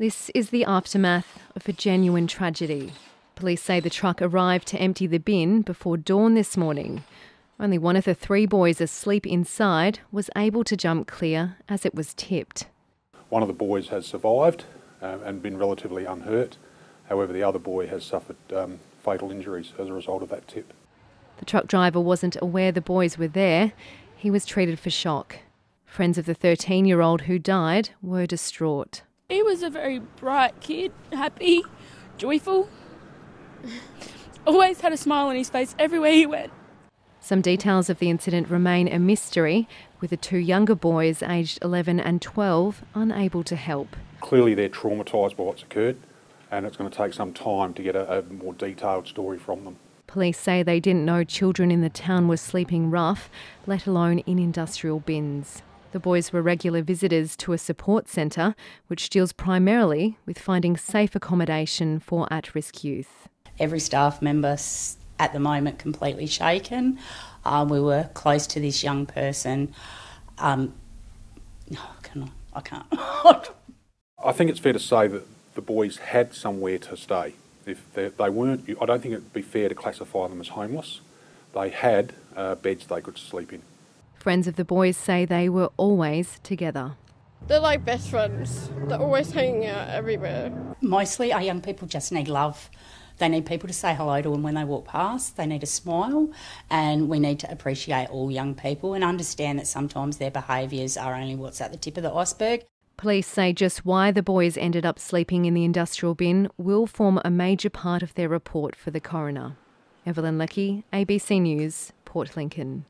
This is the aftermath of a genuine tragedy. Police say the truck arrived to empty the bin before dawn this morning. Only one of the three boys asleep inside was able to jump clear as it was tipped. One of the boys has survived um, and been relatively unhurt. However, the other boy has suffered um, fatal injuries as a result of that tip. The truck driver wasn't aware the boys were there. He was treated for shock. Friends of the 13 year old who died were distraught. He was a very bright kid, happy, joyful. Always had a smile on his face everywhere he went. Some details of the incident remain a mystery, with the two younger boys, aged 11 and 12, unable to help. Clearly, they're traumatised by what's occurred, and it's going to take some time to get a, a more detailed story from them. Police say they didn't know children in the town were sleeping rough, let alone in industrial bins. The boys were regular visitors to a support centre, which deals primarily with finding safe accommodation for at risk youth. Every staff member at the moment completely shaken. Uh, we were close to this young person. Um, can I, I can't. I think it's fair to say that the boys had somewhere to stay. If they, they weren't, I don't think it would be fair to classify them as homeless. They had uh, beds they could sleep in. Friends of the boys say they were always together. They're like best friends. They're always hanging out everywhere. Mostly, our young people just need love. They need people to say hello to them when they walk past. They need a smile, and we need to appreciate all young people and understand that sometimes their behaviours are only what's at the tip of the iceberg. Police say just why the boys ended up sleeping in the industrial bin will form a major part of their report for the coroner. Evelyn Leckie, ABC News, Port Lincoln.